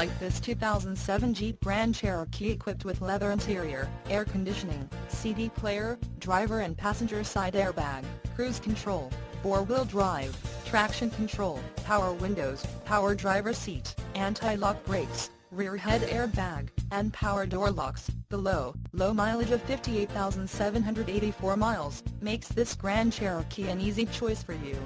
Like this 2007 Jeep Grand Cherokee equipped with leather interior, air conditioning, CD player, driver and passenger side airbag, cruise control, four-wheel drive, traction control, power windows, power driver seat, anti-lock brakes, rear head airbag, and power door locks. The low, low mileage of 58,784 miles makes this Grand Cherokee an easy choice for you.